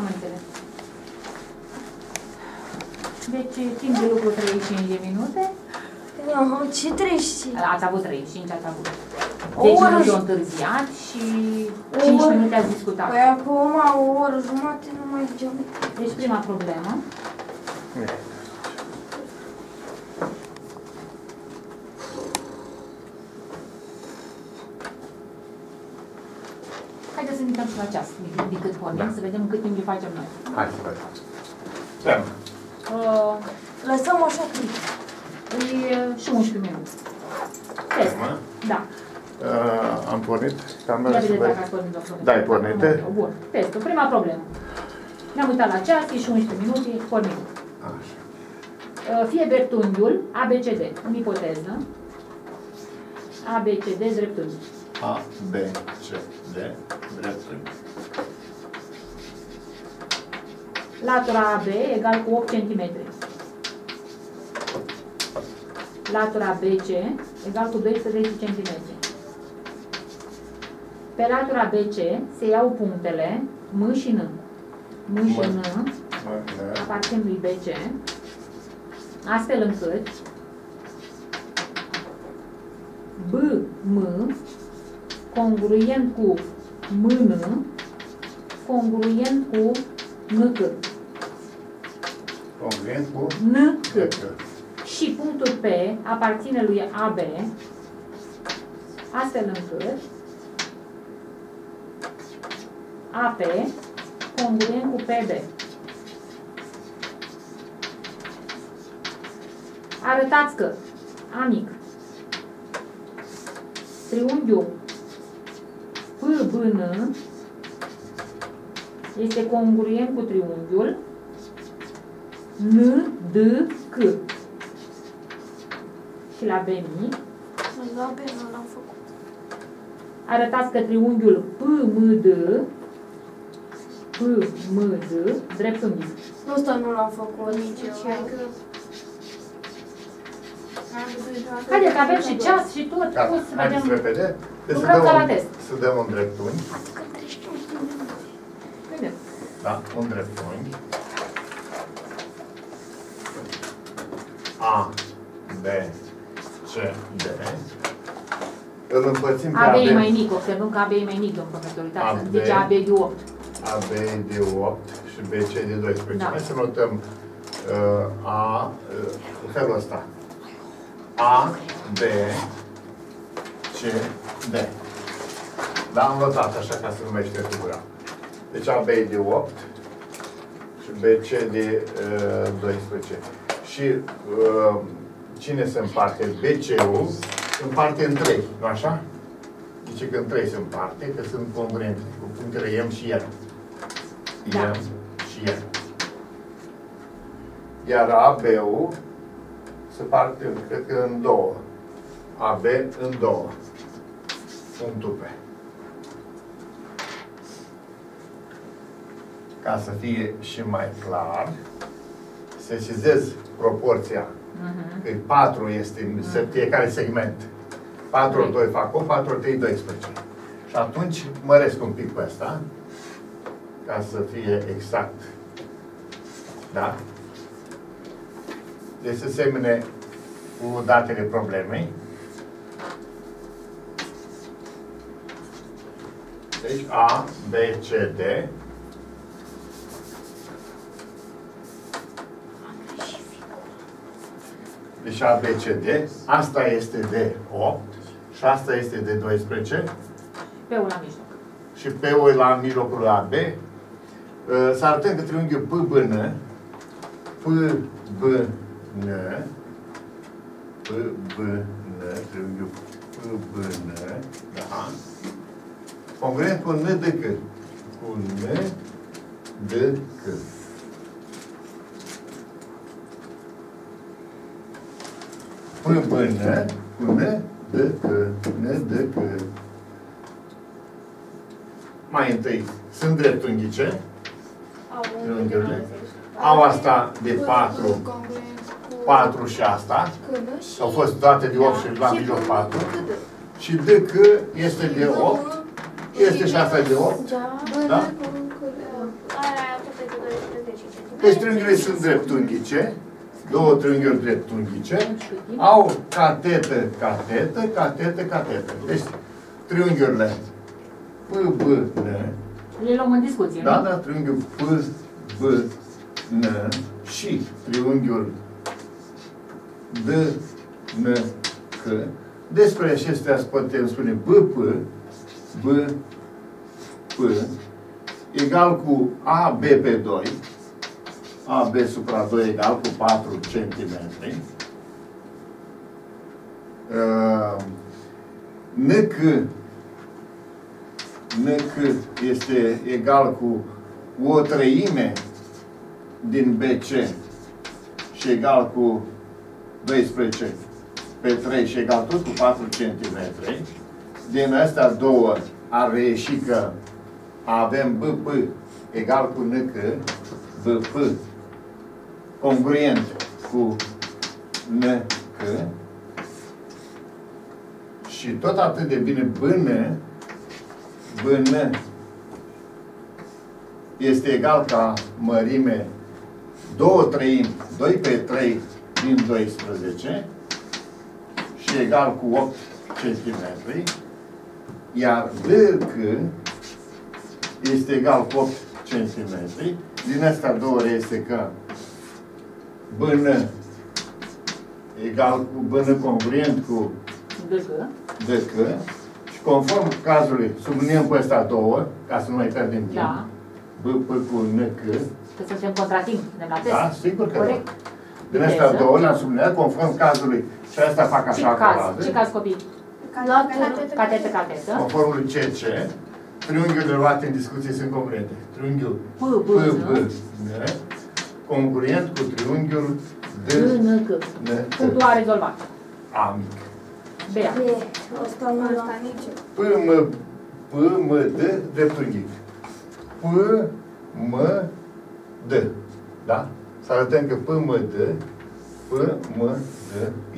am înțeles. Deci, timp de lucru 35 de minute. Aha, ce 35? Ați avut 35, ați avut. O 10 oră minute și- au întârziat și O 5 oră. minute ați discutat. Păi acum o oră jumate nu mai geometrie. Deci, prima problemă. Haideți să ne uităm și la ceas, de- de cât pornim, Da. să vedem cât timp îi facem noi. Hai să vedem. Stem. Uh, Lăsăm așa clip. e și 11 minute. Test. Mă? Da. Uh, am pornit Ia camera să vedeți văd. dacă ați pornit o problemă. Da, e pornită? Bun. Testul. Prima problemă. Ne-am uitat la ceas, e și 11 minute, pornim. Așa. Uh, Fie dreptunghiul ABCD, în ipoteză, ABCD dreptunghi. A, B, C, D, dreptunghi. Latura AB egal cu 8 cm. Latura BC egal cu 12 cm. Pe latura BC se iau punctele M și N. M și M. N Mă, da. aparțin lui BC, astfel încât B, M, congruent cu MN, congruent cu NC. Congruent cu NC. decât. Și punctul P aparține lui AB, astfel încât AP congruent cu PB. Arătați că amic triunghiul PBN este congruent cu triunghiul NDC. Și la B mic La B nu l-am făcut. arătați că triunghiul PMD PMD dreptunghi. Nu, ăsta nu l-am făcut nici eu. Hai că... Haideți că avem și ceas și tot, Gata, o să haideți vedem. repede. Deci să Lucrăm dăm, ca la un, test. să dăm un dreptunghi. Vedem. Da, un dreptunghi. A, B, C, D. Îl împărțim pe AB e AB. mai mic, observăm că AB e mai mic, domn profesor, uitați, AB. deci AB e de 8. AB de 8 și BC de 12. Da. Hai să notăm uh, A uh, în felul ăsta. A, B, C, D. Da, am notat așa ca să numește figura. Deci AB e de 8 și BC de uh, 12. Și uh, cine se împarte? BC-ul se împarte în 3, nu așa? Zice că în 3 se împarte, că sunt congruente cu punctele M și N. Da. M și N. Iar AB-ul se parte, cred că în două. AB în două. Punctul P. Ca să fie și mai clar, sesizez proporția Mhm. că 4 este în fiecare segment. 4 ori 2 fac 8, 4 ori 3, 12. Și atunci măresc un pic pe ăsta, ca să fie exact. Da? Deci să semene cu datele problemei. Deci A, B, C, D. Deci A, B, C, D. Asta este de 8 și asta este de 12 Pe-ul la mijloc. și pe ul la mijlocul AB, uh, să arătăm că triunghiul PBN, PBN, PBN, triunghiul PBN, da, congruent cu NDC, cu NDC. PBN, cu NDC, NDC. Mai întâi, sunt dreptunghice, triunghiurile. Au asta de 4, 4 și asta. Au fost date de 8 și la mijloc 4. Și DK este de 8. Este și asta de 8. Da. Da? Aia, aia, tot Deci triunghiurile sunt dreptunghice, două triunghiuri dreptunghice, au catetă, catetă, catetă, catetă. Deci triunghiurile P, B, N, Le luăm în discuție, da, nu? da, triunghiul P, B, N și triunghiul D, N, C. Despre acestea putem spune B, P, B, P, egal cu A, B pe 2, A, B supra 2 egal cu 4 cm. Uh, NC NC este egal cu o treime din BC și egal cu 12 pe 3 și egal tot cu 4 cm. Din astea două ar reieși că avem BP egal cu NC, BP congruent cu NC și tot atât de bine BN BN este egal ca mărime 2 treimi, 2 pe 3 din 12 și egal cu 8 cm, iar DC este egal cu 8 cm. Din astea două este că BN egal cu BN congruent cu DG. DC și conform cazului, subliniem pe ăsta două, ca să nu mai pierdem timp. Da. B, P cu NC. Că suntem contratimp, de la test. Da, sigur că Corect. da. Din astea Viteză. două le-am subliniat conform cazului și asta fac Ce așa caz? acolo. Ce caz copii? Catetă, catetă. Conform lui CC, triunghiurile luate în discuție sunt congruente. Triunghiul P, B, P, B, N. N, congruent cu triunghiul D, D, N, C. N, Punctul A rezolvat. A mic. Bea. E, ăsta nu Asta l-am. nici eu. P, M, P, M, D, dreptunghic. P, M, D. Da? Să arătăm că P, M, D, P, M, D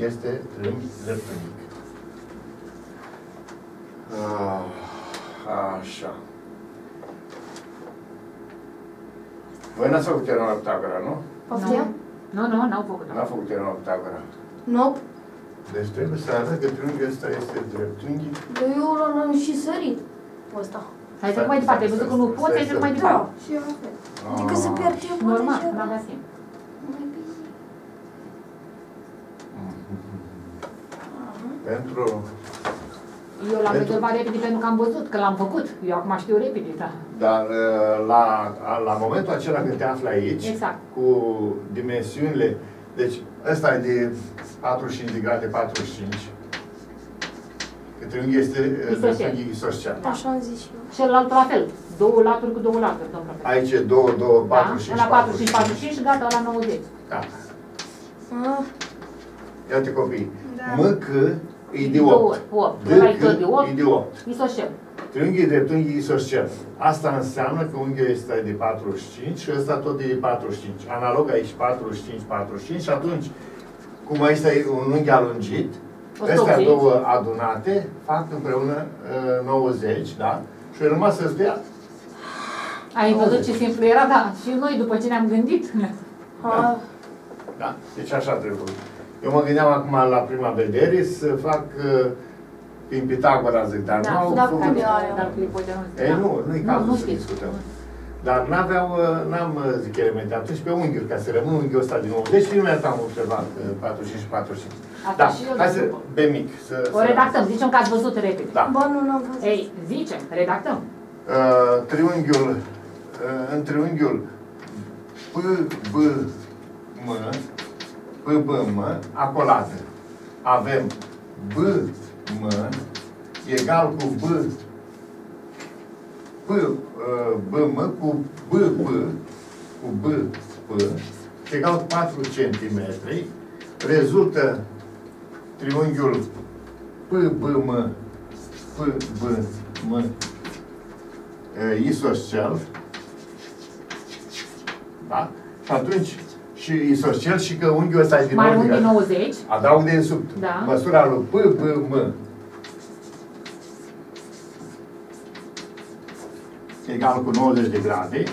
este triunghi dreptunghic. Ah, Așa. Voi n-ați făcut teorema Pitagora, nu? Poftim? Nu, nu, n-au făcut-o. N-a făcut teorema Pitagora. Nu. Deci trebuie să arăt că triunghiul ăsta este dreptunghic. Dar eu l-am și sărit. Ăsta. Hai să mai departe, ai văzut că nu poți, ai să mai Da. departe. Și eu la fel. Adică să pierd timpul. Normal, deci n-am era dat timp. mai bine. Pentru Eu l-am Pentru- rezolvat repede pentru că am văzut, că l-am făcut. Eu acum știu repede, da. Dar uh, la, la momentul acela când te afli aici, Exact. cu dimensiunile, deci ăsta e de 45 de grade 45, că triunghiul este uh, Isoscel. triunghiul isoscel. Așa am zis și eu. Celălalt la fel. Două laturi cu două laturi, domnul profesor. Aici e 2, 2, Da? 45, La 45, 45 și gata, la 90. Da. Ah, Iată copii. Da. MK e de 8. 8. 8. Ăla e tot de 8. e de 8. Isoscel. Triunghiul dreptunghiul isoscel. Asta înseamnă că unghiul este de 45 și ăsta tot de 45. Analog aici 45, 45 și atunci, cum aici e un unghi alungit, 180. astea două adunate fac împreună uh, 90, da? Și rămas să-ți dea Ai văzut ce simplu era, da. Și noi, după ce ne-am gândit, ah, Da? Deci așa trebuie. Eu mă gândeam acum la prima vedere să fac uh, prin Pitagora, zic, dar da, nu au da, făcut. cum e dar, aia? dar cu ipotenuză, Ei, da. nu, nu-i Nu, cazul nu să știți. discutăm. Dar n-aveau, uh, n-am, uh, zic, elemente. Atunci pe unghiuri, ca să rămân unghiul ăsta din nou. Deci prima dată am observat uh, 45 și 45. Asta Da, și eu hai să, după. pe mic. Să, O să- redactăm, zicem că ați văzut repede. Da. bă, nu l-am văzut. Ei, zicem, redactăm. Uh, triunghiul, uh, în triunghiul P, B, M, P, B, M, acoladă. Avem B, M, egal cu B, P, uh, B, M, cu B, P, cu B, P, egal cu 4 cm. Rezultă triunghiul P, B, M, P, B, M, uh, isoscel. Da? Și atunci, și isoscel și că unghiul ăsta e din Mai nou rămân din legat. 90. Adaug de sub Da. măsura lui P, B, M. Egal cu 90 de grade. Și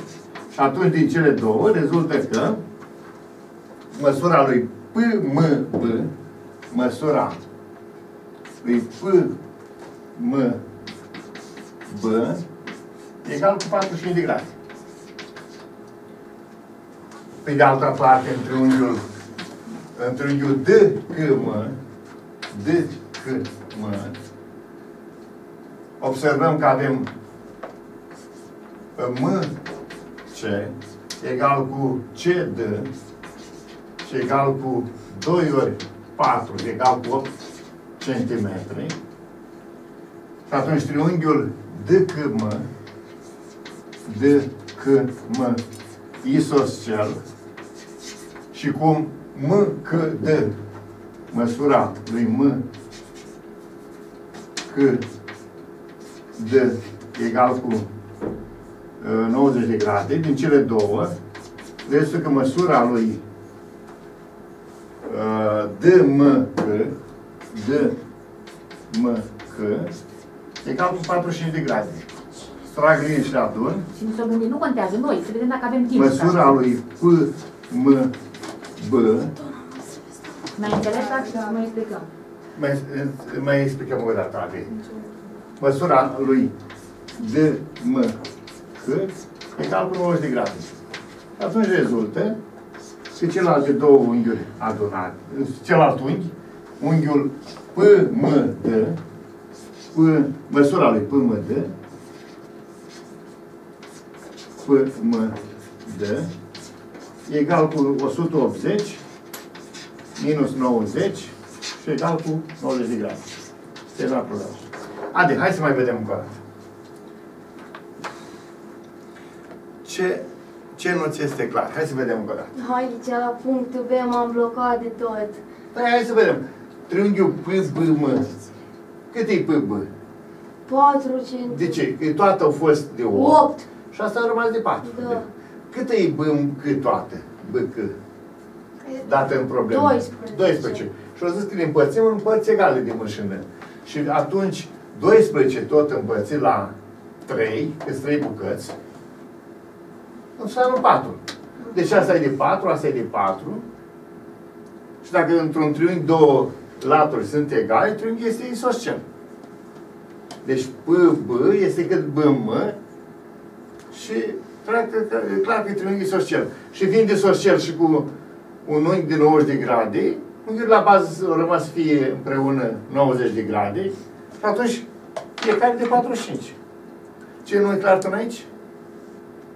Și atunci din cele două rezultă că măsura lui P, M, B, măsura lui P, M, B, egal cu 45 de grade. Pe de altă parte, în triunghiul, în triunghiul D, C, M, D, C, M, observăm că avem M, C, egal cu C, D, și egal cu 2 ori 4, egal cu 8 cm. Și atunci triunghiul DCM, DCM, isoscel, și cum MCD, măsura lui M, C, D, egal cu uh, 90 de grade, din cele două, rezultă că măsura lui uh, DMC, DMC, egal cu 45 de grade. Trag linie și adun. Și nu s-o gândi, nu contează, noi, să vedem dacă avem timp. Măsura lui P, M, B, Mai înțeles, dar și să mai explicăm. mai, mai explicăm o dată, Adi. Măsura lui D, M, C, egal cu 90 de grade. Atunci rezultă că celelalte două unghiuri adunate, celălalt unghi, unghiul P, M, D, P, măsura lui P, M, D, P, M, D, egal cu 180 minus 90 și egal cu 90 de grade. Terminat programul. Ade, hai să mai vedem încă o dată. Ce, ce nu ți este clar? Hai să vedem încă o dată. Aici, la punctul B, m-am blocat de tot. Păi hai să vedem. Triunghiul PBM. Cât e PB? 4 cm. De ce? Că toate au fost de 8. 8. Și asta a rămas de 4. Da. Cât e BC toate? BC. Dată în problemă. 12. 12. Și au zis că le împărțim în părți egale de mășină. Și atunci 12 tot împărțit la 3, că 3 bucăți, înseamnă 4. Deci asta e de 4, asta e de 4. Și dacă într-un triunghi două laturi sunt egale, triunghiul este isoscel. Deci P, B este cât B, M și practic, e clar că e triunghi isoscel. Și fiind isoscel și cu un unghi de 90 de grade, unghiul la bază au rămas să fie împreună 90 de grade și atunci fiecare de 45. Ce nu e clar până aici?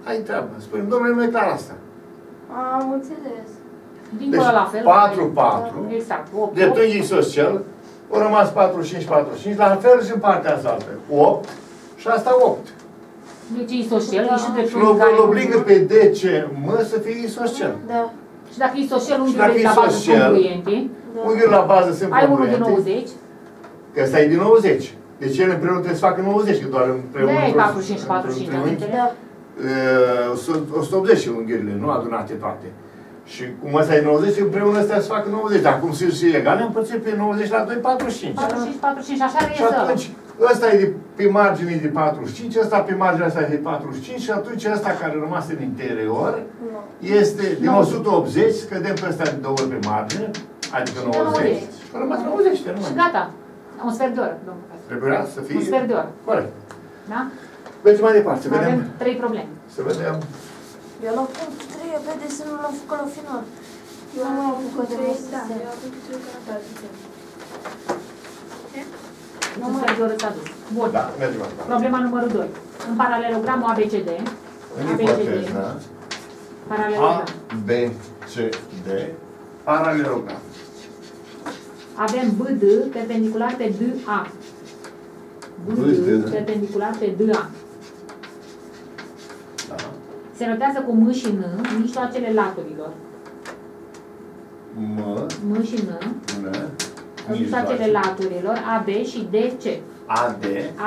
Ai treabă. Spune, domnule, nu e clar asta. Am înțeles. Dincolo Deci la fel. 4, 4, Exact, 8. dreptunghi isoscel, au rămas 45, 45, la fel și în partea asta altă. 8 și asta 8. Deci isoscel, Da. e și de Și îl obligă pe DC, mă, să fie isoscel. Da. Și dacă isoscel, Și dacă unghiurile la bază isoscel, sunt fluente, Da. Unghiul la bază sunt ai unul de congruente. 90, Că ăsta e de 90. Deci ele împreună trebuie să facă 90, că doar împreună... de-aia e într-un- 45 și 45, într-un am triunghi, înțeles? Da. uh, sunt 180 și unghiurile, nu adunate toate. Și cum ăsta e 90, împreună ăstea să facă 90. Dar cum sunt și egale, împărțit pe 90 la 2, 45. 45, 45, așa Și reiese ăla. atunci, ăsta e de, pe margine de 45, ăsta pe marginea asta e de 45 și atunci ăsta care a rămas în interior Nu. este din 90. 180, scădem pe ăsta de două ori pe margine, adică Și de 90. 90. Și a rămas 90, Și terminat. gata. Un sfert de oră, domnul profesor. Trebuia să fie... Un sfert de oră. Corect. Da? Mergem mai departe, să Mai vedem. avem trei probleme. Să vedem. Eu la punctul 3, vede să nu l-am făcut la final. Eu nu am făcut de Da, mult. eu am făcut trei cantate. Deci un sfert de oră s-a dus. Bun. Da, mergem mai departe. Problema numărul 2. În paralelogramul ABCD, În ABCD, ipoteza A, paralelogram, B, C, D, paralelogram. avem BD perpendicular pe DA. BD BD. perpendicular pe DA. Da. Se notează cu M și N mijloacele laturilor. M, M și N, N, mijloacele laturilor AB și DC. A, D,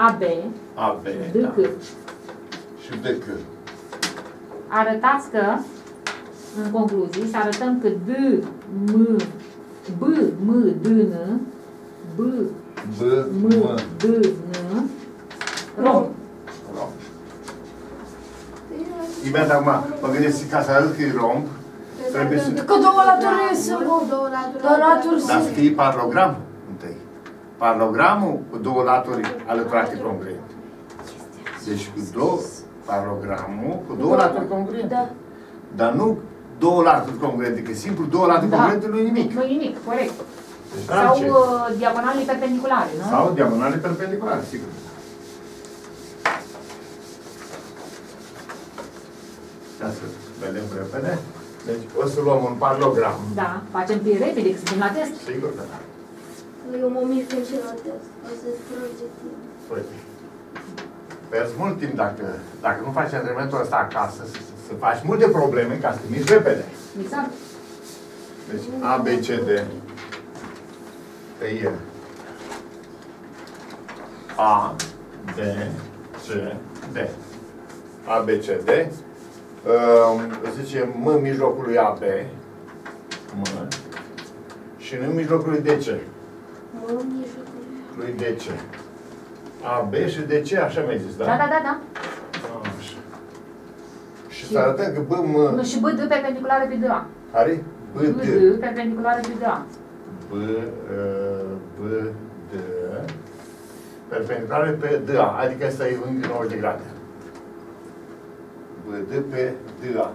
AB, A, B, da. DC. Și D, C. Arătați că, în concluzii, să arătăm că D, M, B, M, D, N, B, B, M, M, D, N, rom. Rom. Imediat acum mă gândesc ca să arăt că e romb, trebuie să... Că două laturi sunt două laturi. Două laturi Dar sunt. scrie parlogram întâi. Parlogramul cu două laturi alăturate congruente. Deci cu două, parlogramul cu două laturi congruente. Da. Dar nu două laturi congruente, că simplu două laturi Da. congruente nu e nimic. Nu e nimic, corect. Deci Sau n-am ce. uh, diagonale perpendiculare, nu? Sau diagonale perpendiculare, sigur. Ia să vedem repede. Deci o să luăm un parlogram. Da, facem pe repede, că suntem la test. Sigur că da. Eu mă mir când și la test. O să-ți proiectiv. Păi, Pierzi mult timp dacă, dacă nu faci antrenamentul ăsta acasă, să, să, să faci multe probleme ca să te miști repede. Exact. Deci A, B, C, D. Pe E. A, B, C, D. A, B, C, D. Um, zice M mijlocul lui AB. M. Și nu în mijlocul lui DC. Mă mijlocul. Lui DC. A, B și DC, așa mi-ai zis, da? Da, da, da, da. Așa. Și să arătăm că B, M, Nu, și BD perpendiculară pe DA. care B, D. BD perpendiculară pe DA. B, uh, B, D, perpendiculare pe DA, adică asta e unghiul 90 de grade. B, D pe DA.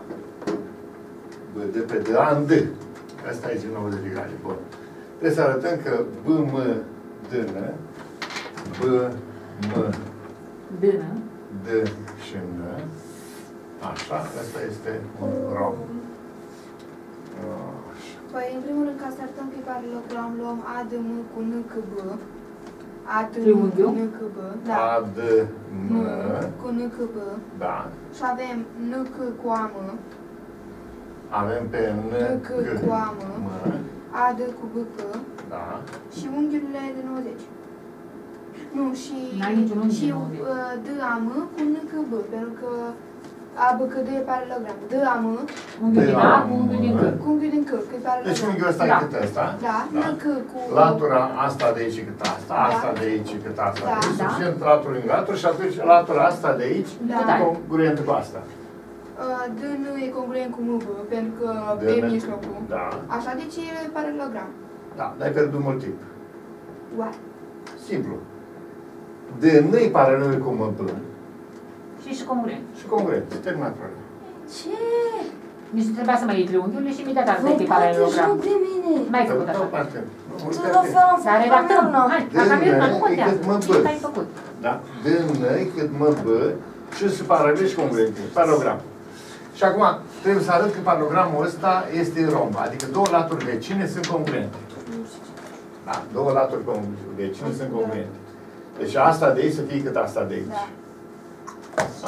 B, D pe DA în D. Asta e 90 de grade. Bun. Trebuie să arătăm că B, M, D, N, B, M, Dână. D și N. Așa, asta este un rom. Așa. Păi, în primul rând, ca să arătăm că e paralogram, luăm A de M cu N cu B. A de M cu Triunghiul? N cu B. Da. A, D, M, M cu N cu B. da. Și avem N C cu A M. Avem pe N, N C C, cu A M. M, A D cu B C. da. Și unghiurile de 90. Nu, și, N-ai niciun unghi și de 90. uh, D A M cu N C B. Pentru că A B C D e paralogram. D A M Unghiul din A cu unghiul din C. cu unghiul din C, că e paralogram. Deci unghiul ăsta Da. e cât ăsta. Da, N C cu... Latura asta de aici e cât asta, Da. asta de aici e cât asta Da. de aici. Da. Suficient latul lângă latul și atunci latura asta de aici Da. e congruentă cu asta. Uh, D N e congruent cu M B, pentru că D, pe N. mijlocul. Da. Așa, deci e paralogram. Da, n-ai pierdut mult timp. Oare? Simplu. De nu-i paralel cu M, B Și și congruent. și congruent. Terminat problema. Ce? Nici nu trebuia să mai iei triunghiurile și imediat Vă arătai că e bate paralelogram. joc de mine. N-ai Să făcut dau așa. parte. Nu, Tu uite-te. la fel am Dar făcut redactăm. la Hai, Dă-mi, dacă avem, nu e contează. cât mă Ce bă. ai făcut? Da? De noi cât mă bă și să paralel și congruent. Paralogram. Și acum trebuie să arăt că paralogramul ăsta este romb. Adică două laturi vecine sunt congruente. Da? Două laturi con- vecine sunt congruente. Deci asta de aici să fie cât asta de aici. Da.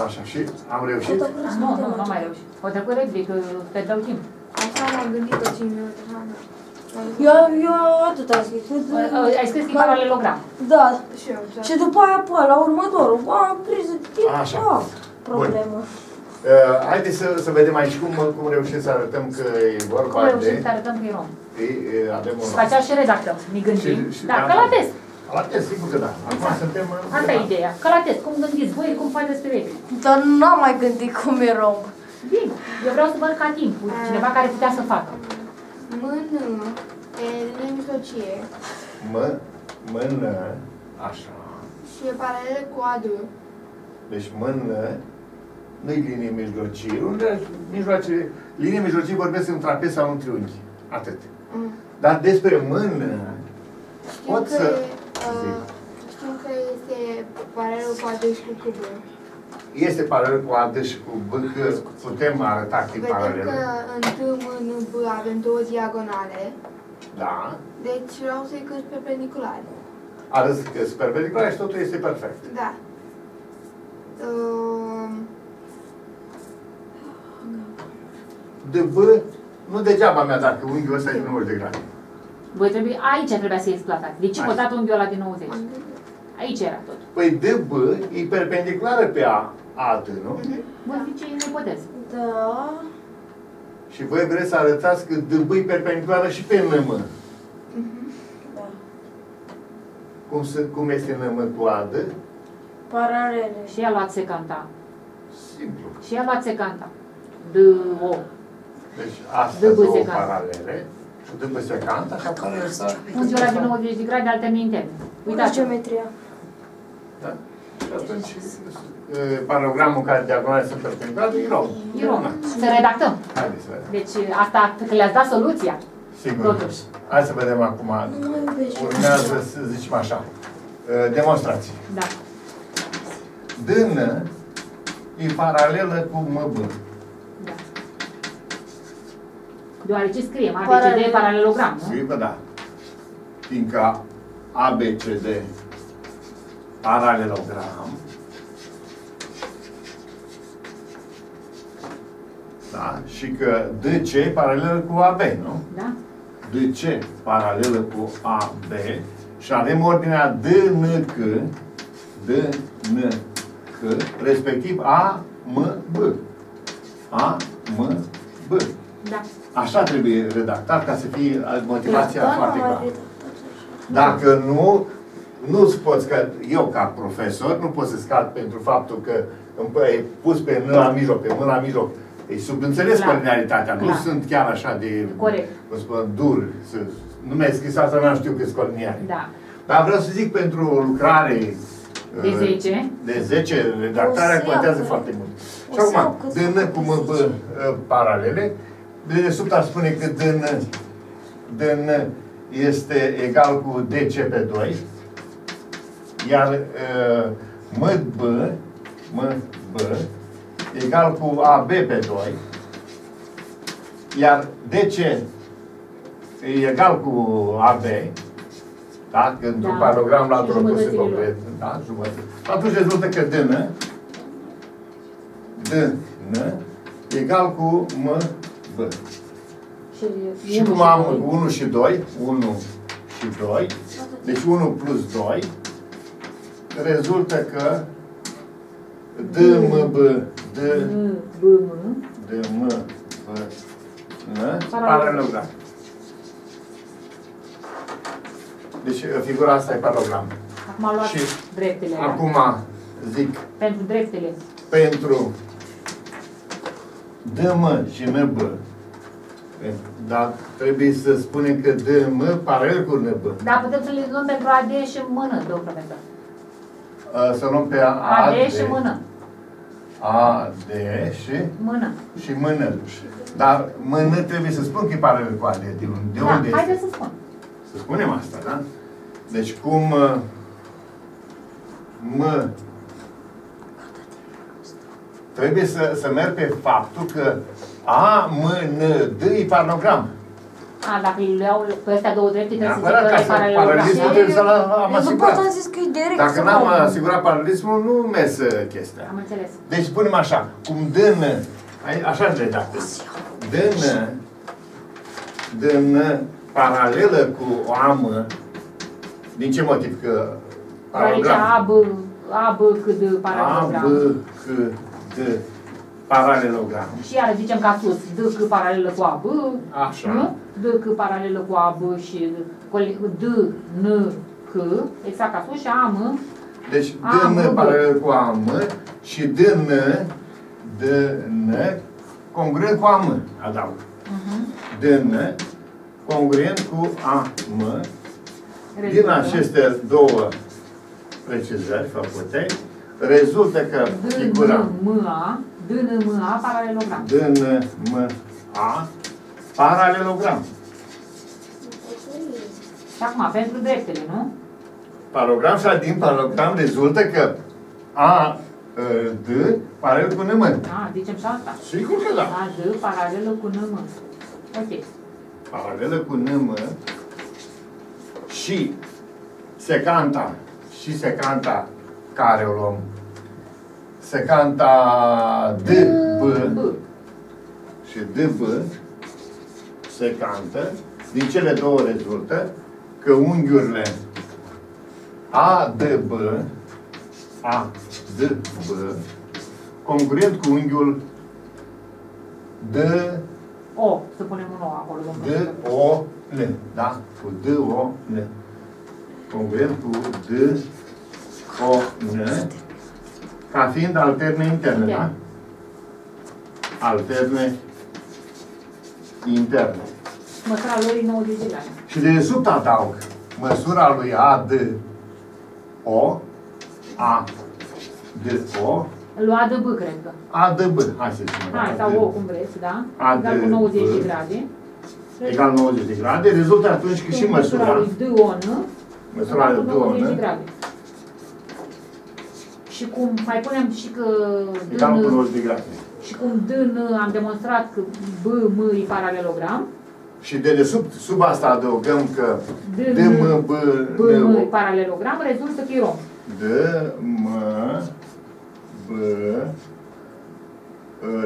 Așa, și am reușit? Nu, nu, nu mai reușit. O trecut repede, că pierdeau timp. Așa m-am gândit că 5 minute. Ha, da. Eu, eu atât am scris. Ai scris că e paralelogram. Da. Și eu, da. Și după aia, pe la următorul, am criză de timp. Așa. Ah, problemă. Uh, haideți să, să vedem aici cum, cum reușim să arătăm că e Cum vorba reușim de... să arătăm că e rom? E, e, avem un Și pe aceea și redactăm, ne gândim. Și- și- Da, da, ca la da. test. La test, sigur că da. Acum suntem... în- Asta e ideea. Ca la test. Cum gândiți voi, cum faceți pe repede. Dar n-am mai gândit cum e romb. Bine. Eu vreau să văd ca timp. cu Cineva care putea să facă. Mână, e linie mijlocie Mă, mână, așa. și e paralel cu A D. Deci mână, nu-i linie mijlocie. Unde mijloace, linie mijlocie vorbesc în trapez sau în triunghi. Atât. Mm. Dar despre mână, Știu Pot că, să- uh, știu că este paralel cu A D și cu C B. este paralel cu AD și cu B, că putem arăta că e Vedem paralel. că în T, M, N, B avem două diagonale, Da. deci vreau să-i cânt perpendiculare. Arăți că sunt perpendiculare și totul este perfect. Da. Uh, De B, nu degeaba mea dacă unghiul ăsta e de 90 de grade. Voi trebuie, aici trebuia să exploatați. De ce Aici. vă dat unghiul ăla de 90? m-am gândit. Aici era tot. Păi DB e perpendiculară pe A, AD, nu? Voi zice în ipoteză. Da. Și voi vreți să arătați că DB e perpendiculară și pe NM. Da. Cum, sunt, cum este NM cu AD? Paralele. Și a luat secanta. Simplu. Și ea luat secanta. D, O. Deci astea Dâmbă două secant. paralele și dâmbă secanta și apare asta. Unghiul ăla de 90 de grade alterne interne. Uitați Uitați. geometria. Da? Și atunci, e, paralogramul care diagonale sunt perpendiculare, e rol. E rol. Să redactăm. Haideți să vedem. Deci asta că le-ați dat soluția. Sigur. Totuși. Hai să vedem acum. Nu mă iubești. Urmează să zicem așa. E, Demonstrații. Da. Dână e paralelă cu MB. da. Deoarece scriem ABCD Paralel. paralelogram, nu? Sigur că da. Fiindcă ABCD paralelogram da? și că DC e paralelă cu AB, nu? Da? DC paralelă cu AB și avem ordinea DNC DNC respectiv A, M, B. A, M, B. Da. Așa trebuie redactat ca să fie motivația Da, foarte n-am mai clară. redactat așa. Dacă nu, nu-ți poți, că eu ca profesor nu pot să scad pentru faptul că îmi ai pus pe N la mijloc, pe mâna la mijloc. E subînțeles Clar. coordinalitatea, nu Clar. sunt chiar așa de, Corect. cum spun, dur. Să, nu mi-ai scris asta, n-am știu câți coliniari. Da. Dar vreau să zic pentru o lucrare De uh, 10. de 10, redactarea O să iau contează cât- foarte mult. o Și să acum, iau cât- DN cu MB uh, paralele, de desubt ar spune că DN, DN este egal cu DC pe 2, iar uh, MB, MB egal cu AB pe 2, iar DC e egal cu AB, da? Când Da. un parogram la Și opus se jumătățile lor. complet, da? Jumătate. Atunci rezultă că DN, DN egal cu MB. Și, Și unu cum am doi. 1 și 2, 1 și 2, deci 1 plus 2, rezultă că DMB, D, N, B, M. DM, B, N, Paralelogram. paralelogram. Deci figura asta e paralelogram. Acum am luat Și dreptele. da? Acum zic Pentru dreptele. pentru DM și NB, dar trebuie să spunem că DM paralel cu NB. Dar putem să le luăm pentru AD și mână, domnul profesor. Uh, Să luăm pe AD, AD și mână. AD și, Mână. și mână. Dar mână trebuie să spun că e paralel cu AD. De, un- de Da, unde este? haideți să spun. Să spunem asta, da? Deci cum uh, mă trebuie să, să merg pe faptul că A, M, N, D e paralogram. A, dacă le iau pe astea două drepte, trebuie să zic Neapărat că ca e să paralelogram. paralelismul trebuie să-l am Eu după asigurat. am zis că e direct. Dacă să n-am dau. asigurat paralelismul, nu merge chestia. Am înțeles. Deci spunem așa, cum dână, ai- așa îl redactez. Dână, dână paralelă cu o amă, din ce motiv? Că Aici A, B, A, B, C, D, A, B, paralelogram. C, D, paralelogram. Și iar zicem ca sus, D, C paralelă cu A, B, Așa. nu? D, C paralelă cu A, B și coli- D, N, C, exact ca sus și A, M, Deci A, dână B, B. paralelă cu amă și dână, dână, congruent cu amă, adaug. uh-huh. Dână, congruent cu amă, Din Rezultă. aceste două precizări făcute, rezultă că D, figura N, M, A, D, N, M, A, paralelogram. DN, M, A, paralelogram. Și acum, pentru dreptele, nu? Paralogram și din paralelogram rezultă că A, ă, D, paralel cu NM. A, zicem și asta. Sigur că da. A, D, paralelă cu N, M. Ok. Paralelă cu NM și secanta și secanta care o luăm? Secanta D, B, B. și DB se cantă, din cele două rezultă că unghiurile ADB, ADB, congruent cu unghiul D, O, să punem un O acolo, domnul D, profesor. O, N, da? Cu D, O, N. Congruent cu D, O, N, ca fiind alterne interne, da? Interne. alterne interne. Măsura lor e 90 de grade. Și de desubt adaug măsura lui A, D, O, A, D, O, Lua de B, cred că. A, D, B. Hai să zicem. Hai, A, sau D, O, cum vreți, da? A, Egal cu D, 90 de B. grade. Egal 90 de grade. Rezultă atunci că și măsura, lui D, O, N, măsura egal lui cu 90 de 2 grade. Și cum, mai punem și că D, egal cu N, 90 de grade. și cum D, N, am demonstrat că B, M e paralelogram, Și de desubt, sub asta adăugăm că D, D, N, M, B, B, M N, e O. paralelogram, rezultă că e rom. D, M, B,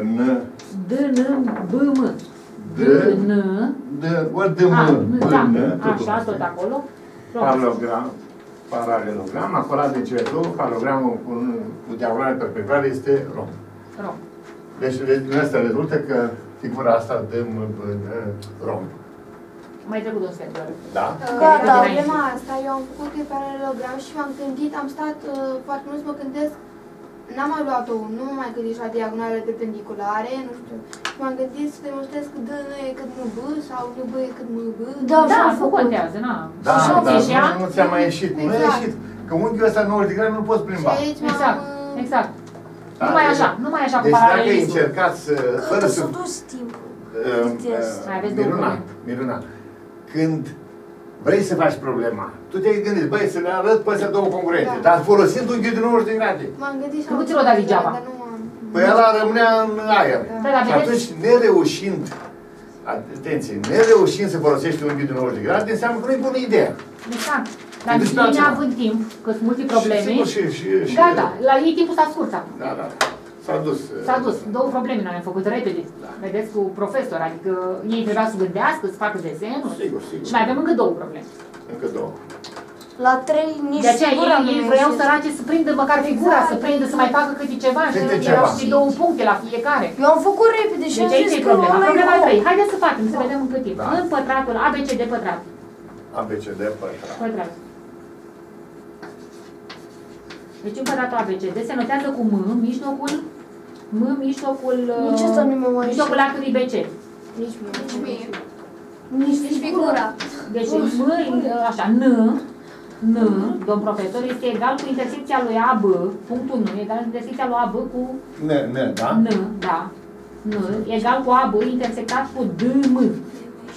N, D, N, B, M. D, D, N, D, ori D, A, M, B, da, N, așa, tot acolo. Rom. Paralelogram, paralelogram, acolat de cele două, paralelogramul cu, cu diagonale perpendiculare este rom. Rom. Deci din asta rezultă că figura asta dă M, B, N, rom. Mai trecut un sfert de oră. Da? Gata. Problema asta, eu am făcut că e paralelogram și m-am gândit, am stat uh, foarte mult să mă gândesc, n-am mai luat-o, nu m-am mai gândit și la diagonale perpendiculare, nu știu. Și m-am gândit să demonstrez că D nu e cât M, B sau N, B e cât M, B. Da, Da, așa am nu făcut. contează, na. Da, Și dar ieșea? nu, nu ți-a mai ieșit. Nu a Exact. ieșit. Că unghiul ăsta 90 de grade nu poți Și plimba. aici m-am... Exact, uh, exact. Da, Numai deci- așa, numai așa cu Deci dacă ai paralelismul. încercat să, fără Cât să s-a dus timpul? Uh, Yes. uh, Mai aveți două Miruna, probleme. Miruna, când vrei să faci problema, tu te-ai gândit, băi, să le arăt pe astea două concurente, Da. dar folosind unghiul de 90 de grade. M-am gândit și Nu am ți l-o dat degeaba. dar nu am... Păi ăla rămânea în aer. Da, da, Și vedeți? atunci, nereușind, atenție, nereușind să folosești unghiul de 90 de grade, înseamnă că nu e bună ideea. Exact. Dar Deci, bine altceva. având timp, că sunt multe probleme. Și, sigur, și, și, și, Da, da, la ei timpul s-a scurs acum. Da, da. S-a dus. S-a dus. Două probleme noi am făcut repede. Vedeți, cu profesor. Adică ei trebuia să gândească, să facă desenul. Sigur, sigur. Și mai avem încă două probleme. Încă două. La trei nici De aceea figura ei, nu ei mi-a vreau ieșit. sărace să prindă măcar figura, să prindă, să mai facă câte ceva. Și Câte erau ceva. și două puncte la fiecare. Eu am făcut repede și Deci am aici zis e că problema. ăla e Problema om. 3. Haideți să facem, să vedem în cât timp. Da. În pătratul ABCD pătrat. ABCD pătrat. Pătrat. Deci în pătratul ABCD se notează cu M, mijlocul, M, mijlocul, Nici uh, asta nu mi-a mai mijlocul ieșit. arcului BC. Nici mie. Nici mie. Nici Nici figura. Deci M, așa, N, N, domn profesor, este egal cu intersecția lui AB, punctul N, egal cu intersecția lui AB cu Ne, ne, da? N, da, N, egal cu AB intersectat cu DM,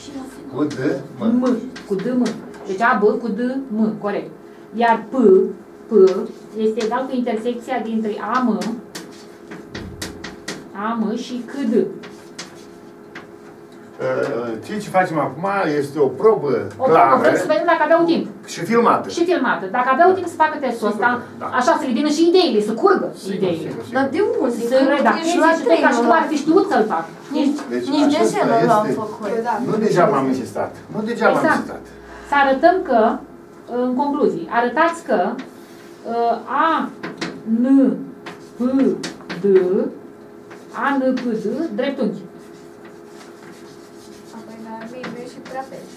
Și la final. Cu D, mă. M, cu DM. Deci AB cu DM, corect. Iar P, P, este egal cu intersecția dintre AM, AM și KD. Uh, Ceea ce facem acum este o probă O probă, clară vrem să vedem dacă aveau timp. și filmată. Și filmată. Dacă aveau timp să facă testul Sigur, ăsta, da. așa să le vină și ideile, să curgă Sigur, ideile. sigur, sigur. Dar de unde? Să redacteze Ești la și tot trei, ca și nu cum la- ar fi știut să-l fac. Nici, Deci nici acesta desenul l-am este- făcut. Eu da. Nu degeaba am insistat. Nu degeaba am Exact. insistat. Să arătăm că, în concluzii, arătați că uh, A, N, P, D, A, N, P, D, dreptunghi. Apoi la mediu și trapez.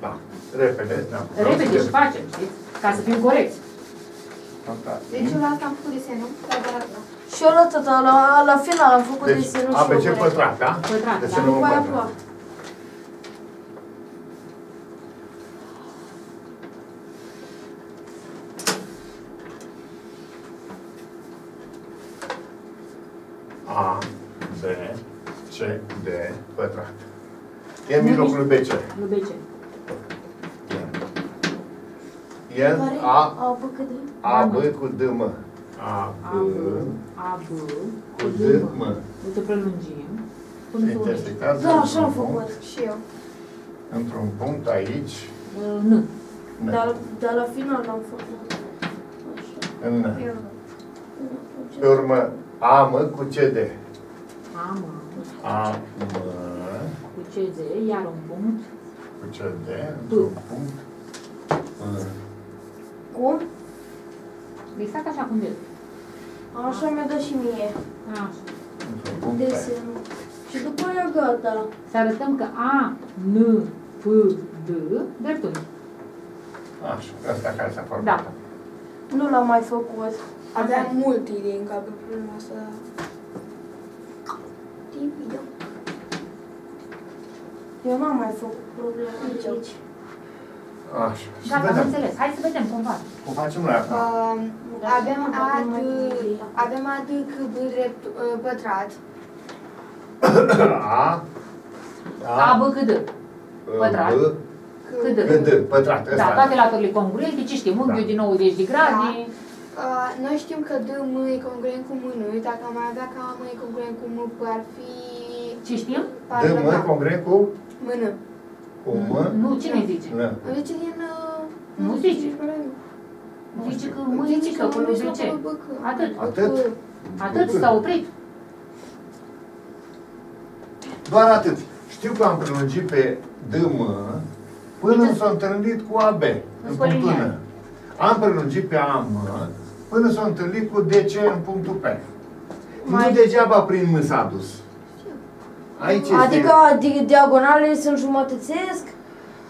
Da. Repede, da. Repede și facem, știți? Ca să fim corecți. Fantastic. Deci eu la asta am făcut desenul, dar de la asta. Și eu la tata, la, la final am făcut Deci, desenul și ABC eu corect. pătrat, da? Pătrat, Deci da. nu Cu mă aia pătrat. ploa. A, B, C, D, pătrat. E în mijlocul lui BC. Lui BC. E în Care? A, A, bă, cât de... A, B cu D, M. A, A, B, B, A, B, cu D, M. Uite, prelungim. Până să unește. Intersectează Da, așa am într-un făcut. punct- Și eu. Într-un punct aici, Uh, N. N. Dar, dar la final l-am făcut. Așa. în N. Eu. Pe urmă, A, M cu C, D. A, M, A, M cu CD, iar un punct. cu C, D, într-un punct. Uh, Cum? Exact așa cum vezi. Așa mi-a dat și mie Așa. Într-un punct aici. desenul. Și după aia gata. Să arătăm că A, N, P, D, dreptunghi. Așa, ăsta care s-a format. Da. Nu l-am mai făcut. Aveam multe idei în cap pe problema asta. dar Stupidă. Eu n-am mai făcut probleme Nici aici. aici. Așa. Și Gata, am vedem. înțeles. Hai să vedem cum fac. Cum facem noi acum? Um, Da, avem da, A, mai D, bine. avem A, D, C, B drept uh, pătrat. A. A, B, C, D. Pătrat. B, C, Cât de- C, D, pătrat. Da, ăsta. toate laturile congruente, ce știm? Unghiul Da. din 90 de grade. Uh, noi știm că D, M e congruent cu M, nu? Dacă am mai avea ca M e congruent cu M, P ar fi... Ce știm? D, M, congruent cu, M, N. cu M. Nu, cine zice? N. Îmi zice din... Uh, Nu zice. Zice că mă zice acolo de ce? Atât. Atât? Atât s-a oprit. Doar atât. Știu că am prelungit pe DM până Uite. s-a întâlnit cu AB, în spune punctul linia. N. Am prelungit pe AM până s-a întâlnit cu DC în punctul P. Nu Mai- degeaba prin M s-a dus. Aici este... Adică di- diagonalele sunt jumătățesc?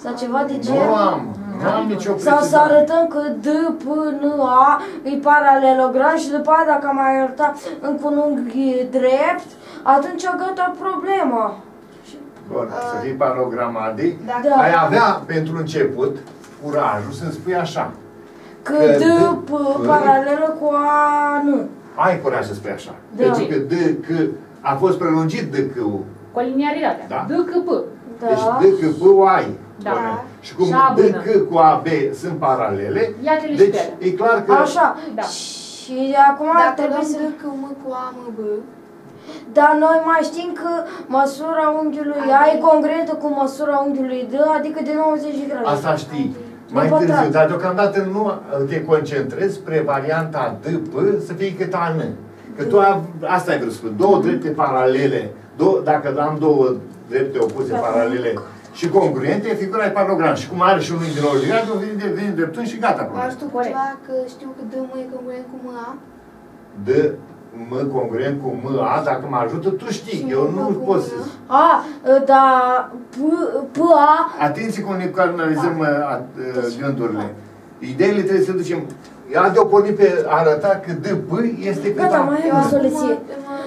Sau ceva de Nu genul? am, nu am nicio Sau să precizare. arătăm că D până A e paralelogram și după aia dacă am mai arătat încă un unghi drept, atunci gata problema. Bun, să fii parogramatic. Dacă Da. Ai avea pentru început curajul să-mi spui așa. Că Că D D, p P- paralelă cu A nu. Ai curaj să spui așa. Da. Pentru că D, C, a fost prelungit DC-ul. Coliniaritatea. Da. D, C, P. Da. Deci DC-ul ai. Da. Bine. Și cum Și A bună. DC cu AB sunt paralele, Ia-te-le și deci pe ele. e clar că... Așa. Da. Și acum Dacă trebuie luăm să... D, C, M cu A, M, B, Dar noi mai știm că măsura unghiului A e congruentă cu măsura unghiului D, adică de 90 de grade. Asta știi. Mai Nu pătrat. târziu, dar deocamdată nu te concentrezi spre varianta DP să fie cât A N. Că tu a, asta ai vrut să spun, două drepte paralele, două, dacă am două drepte opuse Da. paralele și congruente, figura e paralogram. Și cum are și unul din 90 de grade, vine, de- vine dreptun și gata. Mai problema. știu cu Corect. ceva că știu că D, M e congruent cu M, A. D, M congruent cu M, A, dacă mă ajută, tu știi, Și eu M nu cu pot M. să... A, dar P, P, A, Atenție cum ne analizăm uh, a- uh, gândurile. Ideile trebuie să ducem... Ea de-o porni pe a arăta că DP este cât Gata, A. mai Eu am o acum soluție.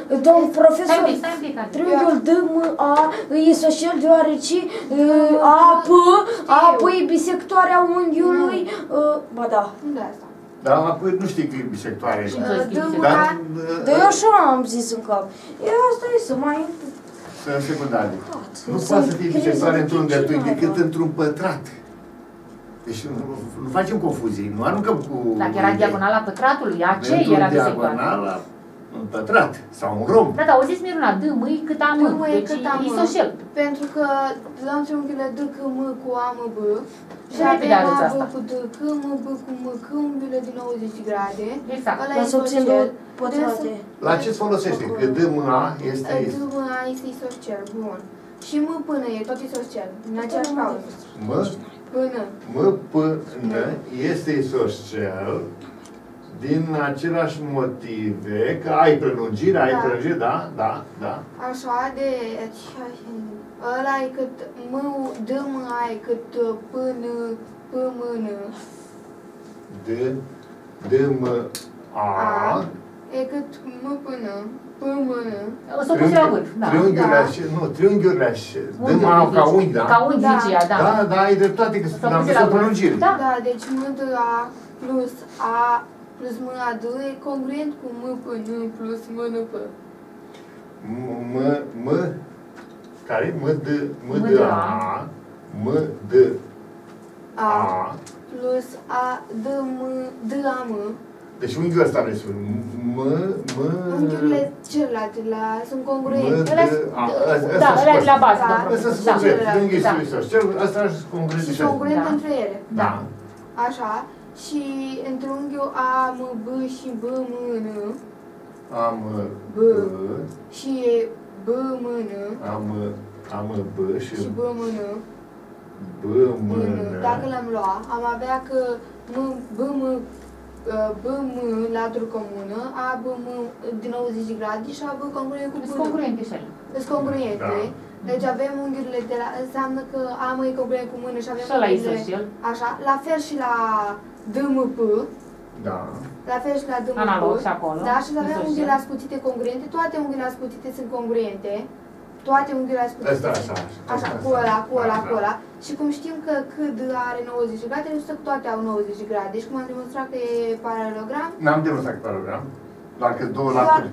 Mă- Domn Stai profesor, un pic, stai un pic, Adi. triunghiul D, M, A e isoscel deoarece uh, A, P, A, P e bisectoarea unghiului. uh, Ba da. Unde e asta? Dar apoi nu știi că e bisectoare. Și- Uh, D, M, Dar, A, uh, Dar eu așa am zis în cap. Eu asta e să mai... să secundare. Să- Nu să poate să fie încrezi bisectoare în într-un dreptunghi cineva. decât într-un pătrat. Deci nu, nu facem confuzii, nu aruncăm cu... Dacă era diagonala pătratului, aceea Într-un era bisectoare. Diagonal la un pătrat sau un rom. Da, da, o zis Miruna, D, M, e cât am D, M. M e Deci cât am e M. isoscel. Pentru că luăm triunghiile D, C, M cu A, M, B. Și Și repede avem arăți A, asta. B cu D, C, M, B cu M, C, unghiule din 90 de grade. Exact. Ăla Dar e să obțin două isoscel. pătrate. La ce se folosește? Că DMA este... D, M, A este isoscel, bun. Și M până e tot isoscel, în aceeași cauză. Mă, Până. mă până este isoscel din același motive că ai prelungire, ai Da. prelungire, da, da, da. Așa, deci, ăla e cât M, D, M, A e cât uh, până, P, M, N. D, D, M, A, A. E cât M până, P, M, N. O să o pus la vârf, da. triunghiurile Da. așa, nu, triunghiurile așa, D, Unghiul, M, A ca zici. unghi, da? Ca unghi, Da. zice ea, da. Da, da, ai dreptate că O să o am pus pus la o vârf. prelungire. Da. Da, deci M de A plus A plus M A D e congruent cu M P N plus M N P. M, M, care? M, D, M, M D, de A, A. M, D, A A. plus A D M D A M. Deci unghiul ăsta nu spun. M, M, Unghiurile celelalte la, sunt M, congruente. D, Alea- A. Da, ăla e la bază, Da. domnul Ăsta profesor. sunt Da. congruente. Da. Triunghiul Da. este isoscel, ăsta și congruent Și și sunt congruente Da. între ele. Da. Așa. Și între unghiul A M B și B M N Am B. B, și B M N am, am B și și B M N. B, M, În, dacă le-am luat, am avea că M, B, M, uh, B, M, laturi comună, A, B, M din 90 de grade și A, B congruent cu B. Sunt congruente și ele. Sunt congruente. Da. Deci avem unghiurile de la, înseamnă că A, M e congruent cu mână și avem Și ăla e unghiurile- isoscel. Așa, la fel și la D, M, P. Da. La fel și la D mă Analog put. și acolo. Da, și avem Deci, unghiile ascuțite congruente. Toate unghiile ascuțite sunt congruente. Toate unghiile ascuțite. Ăsta așa, așa. Așa, Asta, cu ăla, cu ăla, Da, cu da. ăla. Și cum știm că cât are 90 de grade, trebuie să toate au 90 de grade. Deci cum am demonstrat că e paralelogram, N-am demonstrat cu paralelogram. Doar că două Doar- laturi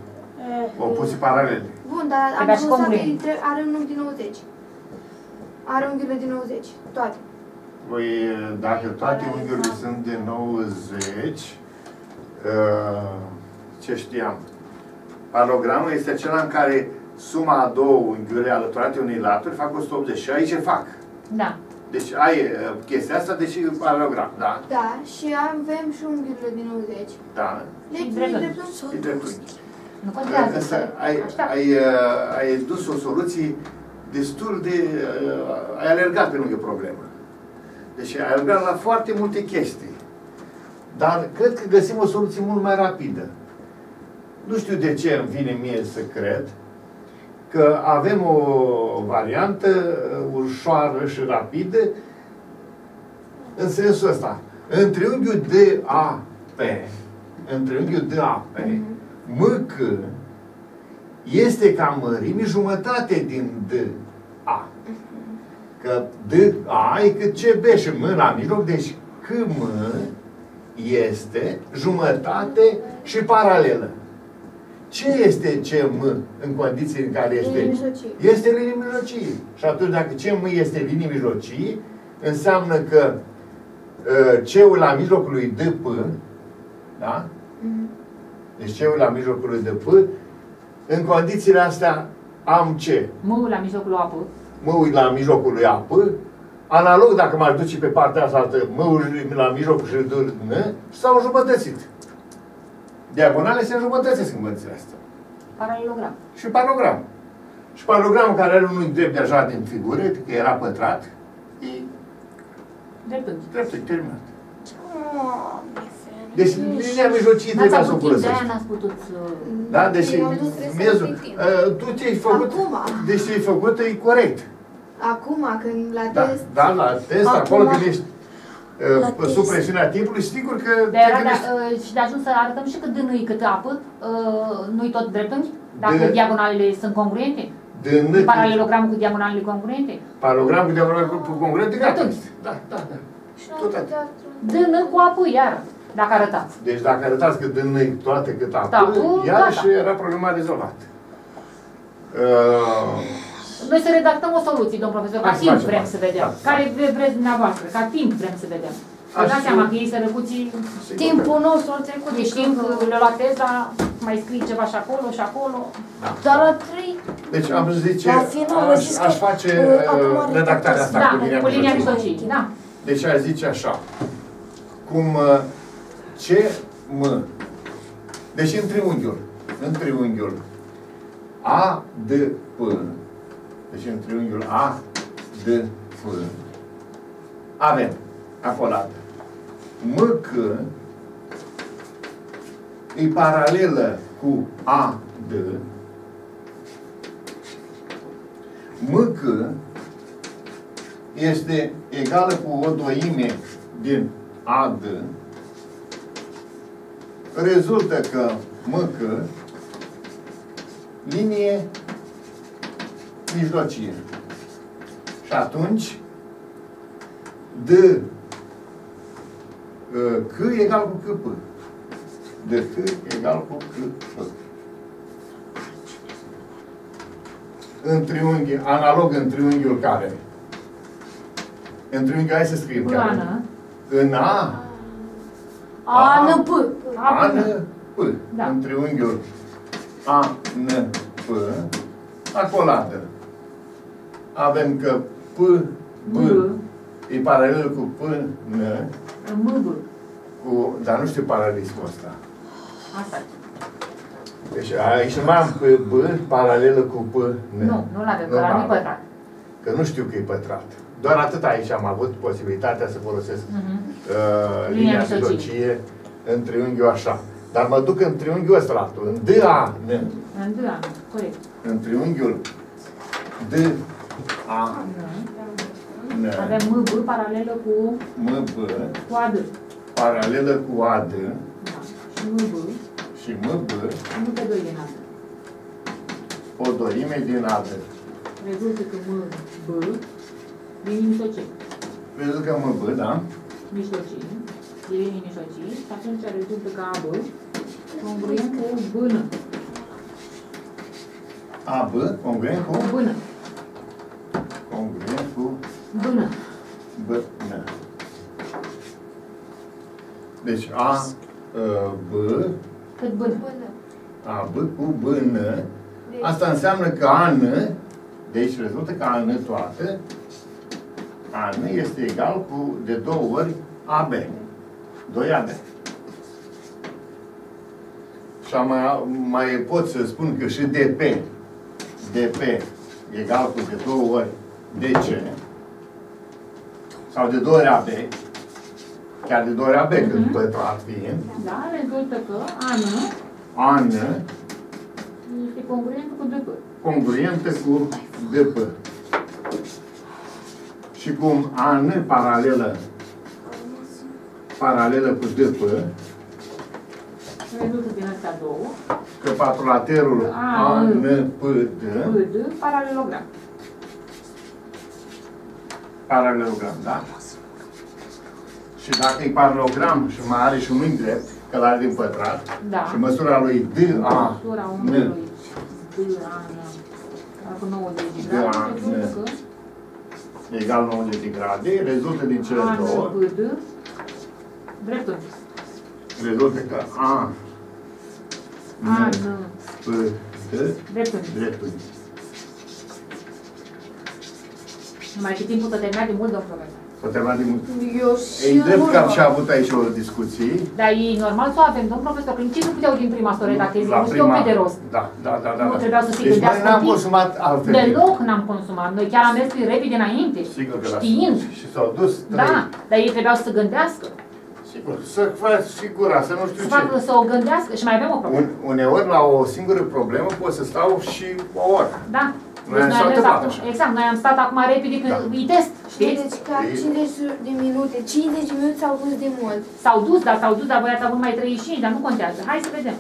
opuse paralele. bun, dar am Trebuia și demonstrat că congruent. e tre- are un unghi de 90. Are unghiurile de 90, toate. Păi, dacă toate unghiurile sunt de 90, uh, ce știam? Paralogramul este acela în care suma a două unghiuri alăturate unei laturi fac 180 și aici fac. Da. Deci ai uh, chestia asta, deci e paralogram, da? Da, și avem și unghiurile de 90. Da. Deci, Și dreptunghi. dreptunghi. E dreptunghi. Nu contează. Însă ai, Așteaptă. ai, uh, ai dus o soluție destul de... uh, ai alergat pe lângă problemă. Deci ai alergat la foarte multe chestii. Dar cred că găsim o soluție mult mai rapidă. Nu știu de ce îmi vine mie să cred că avem o variantă uh, ușoară și rapidă în sensul ăsta. În triunghiul DAP, în triunghiul DAP, MK este ca mărime jumătate din DA. Că DA e cât CB și M la mijloc, deci KM este jumătate și paralelă. Ce este CM în condiții în care este? Linie mijlocie. Este linie mijlocie. Și atunci dacă CM este linie mijlocie, înseamnă că uh, C-ul la mijlocul lui DP, da? Mhm. Deci C-ul la mijlocul lui DP, în condițiile astea am ce? M la mijlocul lui apă. Mă uit la mijlocul lui apă, analog dacă m-aș duce pe partea asta altă, mă uit la mijlocul și îl N, s-au înjumătățit. Diagonale se înjumătățesc în condițiile astea. Paralelogram. Și paralogram. Și paralogramul care are un unghi drept deja din figură, că era pătrat, e Dreptunghi. drept, e terminat. Doamne, Deci linia mijlocie N-ați trebuia să o avut timp, de-aia folosești. n-ați putut să... Da? Deci Eu am dus trebuie să miezul, timp. uh, tu ce-ai făcut, Acum. deci ce-ai făcut e corect. Acum, când la Da, test, da, la test, Acum, acolo când ești la uh, sub test. presiunea timpului, sigur că De te era, gândești. da, uh, și de ajuns să arătăm și cât dânui, cât apă, uh, nu-i tot dreptunghi? Dacă De- diagonalele sunt congruente? Din Paralelogramul cu diagonalele congruente? Paralogram cu diagonal cu cu congruent, gata. Dreptunghi. Da, da, da. și Tot la atât. teatru. Dână cu apă, iar, dacă arătați. Deci dacă arătați că din noi toate cât Da, acum, cu- iarăși gata. era problema rezolvată. Uh, Noi să redactăm o soluție, domn profesor, ca Hai să timp facem vrem asta. să vedem. Da. Care vre- vreți dumneavoastră, ca timp vrem să vedem. Vă Aș dați fi- seama că ei sărăcuții, sigur Timpul nostru a trecut. deci știm că le-a luat teza, mai scrii ceva și acolo și acolo. Dar la trei, că- Deci am zice, La final, aș, zis aș că, face uh, acum uh, are redactarea asta Da, cu linia cu linia mijlocie. mijlocie, da. Deci aș zice așa. Cum uh, ce m. Deci în triunghiul. În triunghiul A, D, P. Deci în triunghiul A, D, P. Avem acolo M, C e paralelă cu A, D. M, C este egală cu o doime din AD, rezultă că MK linie mijlocie. Și atunci D C egal cu CP. D C egal cu CP. În triunghi, analog în triunghiul care? În triunghiul, hai să scriem. care? Plană. În A, A, N, P. A, N, P. Da. În triunghiul A, N, P, acoladă. Avem că P, B, B, e paralel cu P, N, M, B. cu, dar nu știu paralelismul ăsta. Asta e. Deci aici nu mai am P, B, paralelă cu P, N. Nu, nu l-avem, Nu că la nu l-avem. pătrat. Că nu știu că e pătrat. Doar atât aici am avut posibilitatea să folosesc Mhm. uh, Linia linia mijlocie. mijlocie în triunghiul așa. Dar mă duc în triunghiul ăsta la altul, în DA, N. În D, an, corect. În triunghiul D, A, N, Avem M, B paralelă cu, M, B, cu AD. paralelă cu AD Da. Și MB. și MB Nu pe 2 din AD. o dorime din AD. Rezultă că MB vine mijlocii. Vezi că MB, da? Mijlocii. E linii mijlocii. Și atunci rezultă că AB congruent cu bână. AB, congruent cu? Cu bână. Congruent cu Bână. B, N. Deci A, uh, B, Cât bână. Până. A, B cu B, N. Deci, Asta înseamnă că A, N, deci rezultă că A, N toată, A, N este egal cu de două ori AB. 2 AB. Și am mai, mai pot să spun că și DP, DP egal cu de două ori DC, sau de două ori AB, chiar de două ori AB, Mhm. când pătrat fiind, Da, rezultă că AN AN este congruent cu DP. congruentă cu DP. Și cum AN paralelă paralelă cu DP, Rezultă din astea două. că patrulaterul AN. ANPD, PD, paralelogram. paralelogram, da? Și dacă e paralelogram și mai are și un unghi drept, că l-are din pătrat, Da. și măsura lui DA, Măsura N, unghiului DAN cu 90 de grade, DAN. rezultă că egal 90 de grade, rezultă din cele AN două, PD dreptul. rezultă că A, AN P, D, dreptul. dreptul. Numai că timpul s-a terminat de mult, domn profesor. S-a terminat de mult. Eu E și drept că am urmă. și avut aici o discuție. Dar e normal să o avem, domn profesor, că nici nu puteau din prima storie dacă e La nu știu pe de rost. Da, da, da, da. Nu da. trebuiau să se Deci noi gândească n-am timp. consumat altfel. timp. Deloc n-am consumat. Noi chiar am mers prin repede înainte. Sigur că da. Știind. Și s-au dus trei. Da, dar ei trebuiau să gândească. Sigur. Să faci sigura, să nu știu Să ce. facă să o gândească și mai avem o problemă. Un, uneori la o singură problemă pot să stau și o oră. Da. Noi am Deci stat mers toată acum, așa. exact, noi am stat acum repede când Da. îi test, știți? deci chiar Ei- 50 de minute, 50 de minute s-au dus de mult. S-au dus, dar s-au dus, dar voi ați avut mai 35, dar nu contează. Hai să vedem.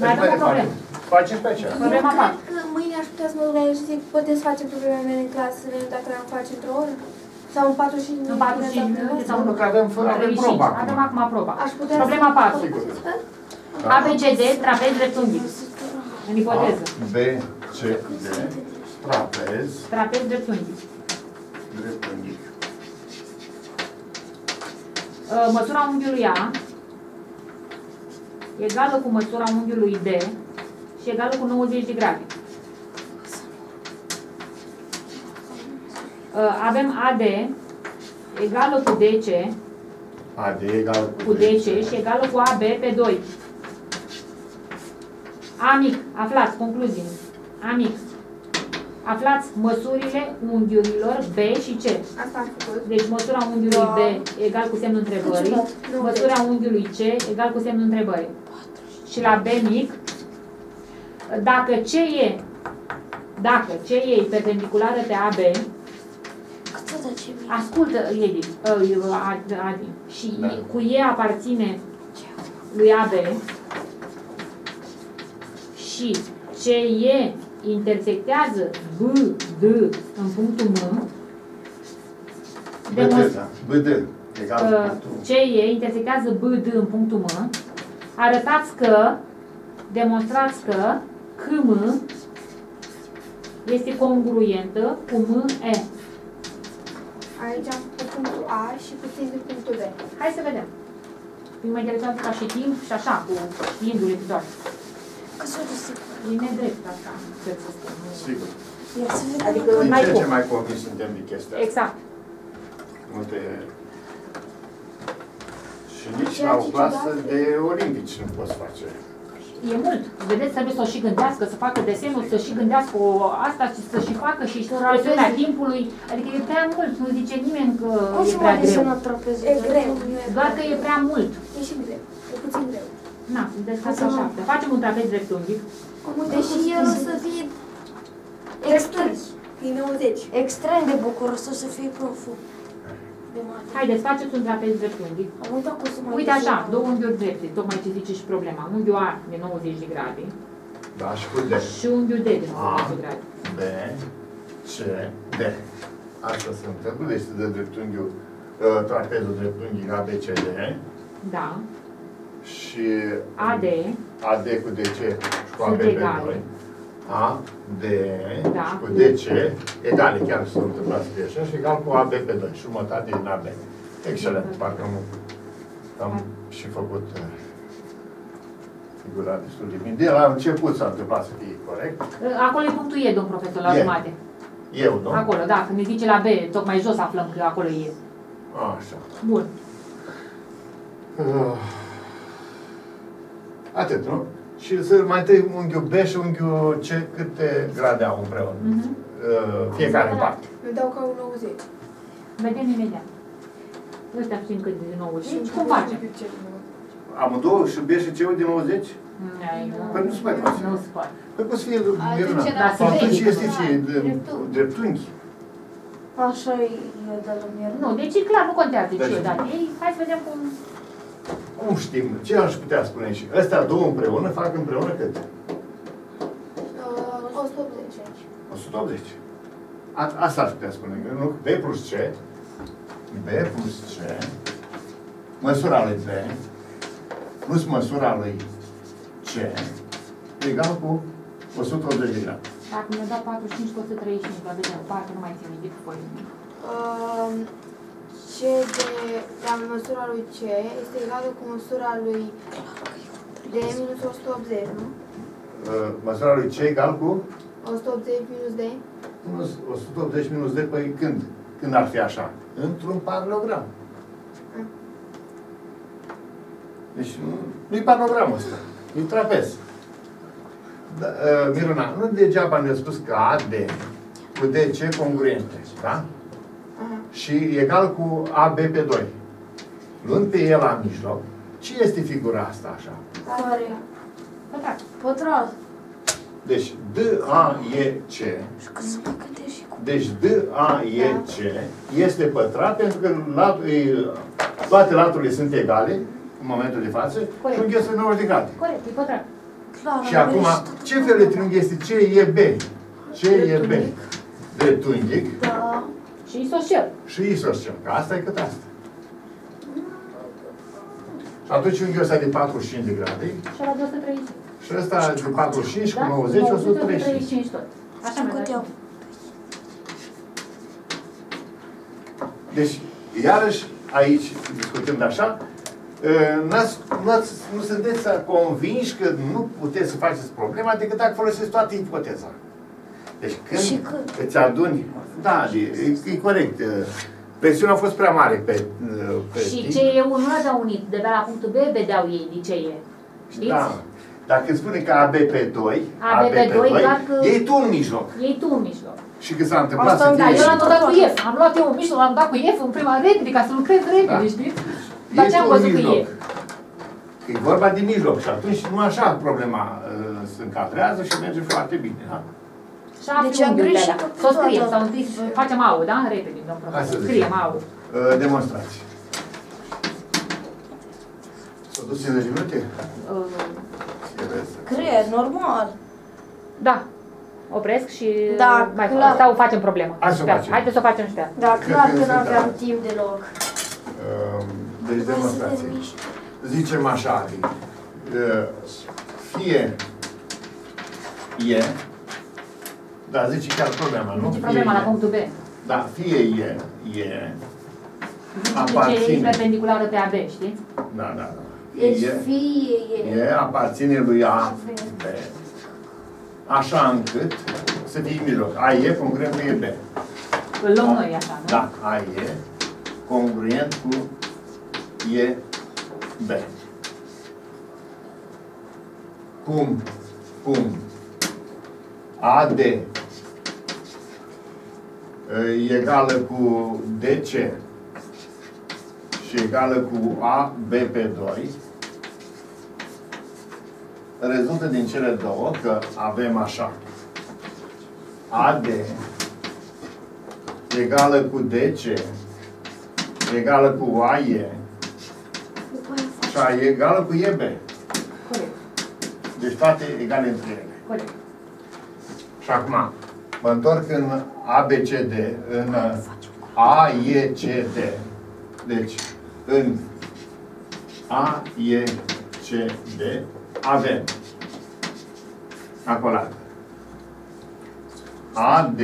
Mai Deci avem o problemă. Facem pe aceea. Problema Eu patru. cred că mâine aș putea să mă duc la el și zic, puteți să facem problemele mele în clasă, să vedem dacă le-am face într-o oră? Sau în 45 de În minute? 45 dacă minute vreau? sau Nu, că avem, avem 35. proba acum. Avem acum proba. Aș putea Problema să... 4. Sigur. A, B, C, D, trapez dreptunghi. În ipoteză. A, B, C, D, trapez, Trapez dreptunghi. dreptunghic. Uh, Măsura unghiului A egală cu măsura unghiului D și egală cu 90 de grade. Uh, Avem AD egală cu DC AD egal cu DC și egală cu AB pe 2. A mic, aflați, concluzie. A mic. Aflați măsurile unghiurilor B și C. Asta am făcut. Deci măsura unghiului Da. B egal cu semnul întrebării, Nu, măsura unghiului C egal cu semnul întrebării. Și la B mic, dacă C e, dacă C e perpendiculară pe AB, Cât de ce mi ascultă, Edi, uh, Adi, Adi, și Da. cu E aparține lui AB și CE intersectează B, D în punctul M, demonstra- BD, da. BD egal Uh, cu punctul. CE intersectează BD în punctul M, arătați că, demonstrați că KM este congruentă cu ME. Aici am făcut punctul A și puțin de punctul B. Hai să vedem. Mi mă interesează ca și timp și așa, cu știindu-le toate. Că s-o dus. E nedrept asta, cred să spun. Sigur. Ia să vedem. Adică Din mai ce în cum. ce mai convins suntem de chestia asta. Exact. Multe... Și nici Ceea la o ce clasă ciudat- de olimpici nu poți face. E mult. Vedeți, trebuie să o și gândească, să facă desenul, să și gândească o, asta și să și facă și rațiunea timpului. Adică e prea mult, nu zice nimeni că Cum e să prea mă greu. desenă trapezul? E greu. nu e Doar că greu. e prea mult. E și greu. E puțin greu. Na, descasă șapte. Facem un trapez dreptunghic. Deși el o să fie extras. E 90. Extrem de bucuros o să fie proful. de mare. Haideți, faceți un trapez dreptunghi. Am uitat cum să mai Uite așa, desenăm. două unghiuri drepte, tocmai ce zice și problema. Unghiul A de 90 de grade Da, și cu D. și unghiul D de 90 de grade. B, C, D. Asta se întâmplă, deci se dă dreptunghiul, uh, trapezul dreptunghi ABCD Da. Și AD, AD cu DC și cu Sunt AB egale. 2. A, D Da. și cu DC, egale chiar s-au întâmplat să fie așa, și egal cu AB pe 2, jumătate din AB. Excelent, parcă am, am și făcut uh, figura destul de bine. De la început s-a întâmplat să fie corect. acolo e punctul E, domn profesor, la E. jumate. Eu, nu? Acolo, da, când ne zice la B, tocmai jos aflăm că acolo e. Așa. Bun. Uh, Atât, nu? Și să mai întâi unghiul B și unghiul C câte grade au împreună. Mhm. Uh, Fiecare în parte. Îmi dau ca un 90. Vedem imediat. Ăștia știm cât de 90. Cum facem? Amândouă și B și C din 90? Ai, nu. Păi nu se mai poate. Nu se poate. Păi poți să fie Atunci Miruna. era Da, se Atunci vede. este ce? de- Dreptunghi. Dreptunghi. Așa e e de la mine. Nu, deci e clar, nu contează Da, ce și- e dat ei. Hai să vedem cum... Cum știm? Ce aș putea spune și? Astea două împreună fac împreună cât? Uh, 180 aici. 180. A, asta aș putea spune. Nu? B plus C. B plus C. Măsura lui B. Plus măsura lui C. Egal cu 180 de grade. Dacă mi-a dat 45 cu 135, la vedem, parcă nu mai țin nimic cu voi. Uh, C de la măsura lui C este egală cu măsura lui D minus 180, nu? Uh, Măsura lui C egal cu 180 minus D. minus 180 minus D. Păi când? Când ar fi așa? Într-un paralogram. Deci nu- nu-i paralogramul ăsta. E trapez. Da, uh, Miruna, nu degeaba ne-a spus că AD cu DC congruente, da? Aha. Și egal cu AB pe 2. Luând pe el la mijloc, ce este figura asta așa? Care? Pătrat. Pătrat. Deci DAEC, Și că să mă gândesc și cu... deci DAEC este pătrat pentru că lat, e, toate laturile sunt egale în momentul de față Corect. și unghiul este 90 de grade. Corect, e pătrat. Clar, Și am acum, greșit. ce fel de triunghi este CEB? CEB. Dreptunghic Da. Și isoscel. și isoscel. Că asta e cât asta. Și atunci unghiul ăsta de 45 de grade Și la 230. și ăsta de 45 cu Da? 90, 135. 135 tot. Așa Știu mi-a cât dat. iau. Deci, iarăși, aici, discutând așa, ă, n-ați, n-ați, nu sunteți convinși că nu puteți să faceți problema decât dacă folosiți toată ipoteza. Deci când Și când? îți aduni, da, e, e corect, ă, presiunea a fost prea mare pe, ă, pe Și tip. ce e unul ăla unit, de la punctul B vedeau ei de ce e. Știți? Da. Dacă îți spune că AB pe 2, AB pe doi, dacă- iei tu în mijloc. Ei tu în mijloc. Și că s-a întâmplat Asta să îmi Da, fie eu și l-am tot dat cu F. Am luat eu în mijloc, l-am dat cu F în prima repede, ca să lucrez repede, Da. știți? Dar Ești ce am tu în văzut că mijloc. e? Că e vorba de mijloc și atunci nu așa problema uh, se încadrează și merge foarte bine, da? Și am Deci deci am unghiurile greșit alea. cu Să o scriem, toată. sau întâi să facem AU, da? Repede, domn Hai să profesor. zicem. Scriem AU. Uh, demonstrație. S-a dus 50 de minute? Uh, Serios. Creier, normal. Da. Opresc și Da, mai clar. sau facem problema. Hai să o Pe- facem. Haideți să o facem și pe asta. Da, Cred clar că că este n-aveam tare. timp deloc. Uh, deci Hai să demonstrație. vedem mișto. Zicem așa, Adi. Uh, fie e, da, zice chiar problema, nu? Deci Fie problema la e. punctul B. Da, fie e, e, Deci e Aparține. perpendiculară pe AB, știți? da, da, da. Deci E, fie e. e aparține lui A, B, așa încât să fie în mijloc. A e congruent cu E, B. Îl luăm noi așa, nu? Da, A e congruent cu E, B. Cum, cum AD e egală cu DC și egală cu AB pe 2, rezultă din cele două că avem așa. AD egală cu DC egală cu AE După aia faci. și A egală cu EB. Corect. Deci toate egale între ele. Corect. Și acum mă întorc în ABCD, în AECD. Deci, în AECD avem acolo. AD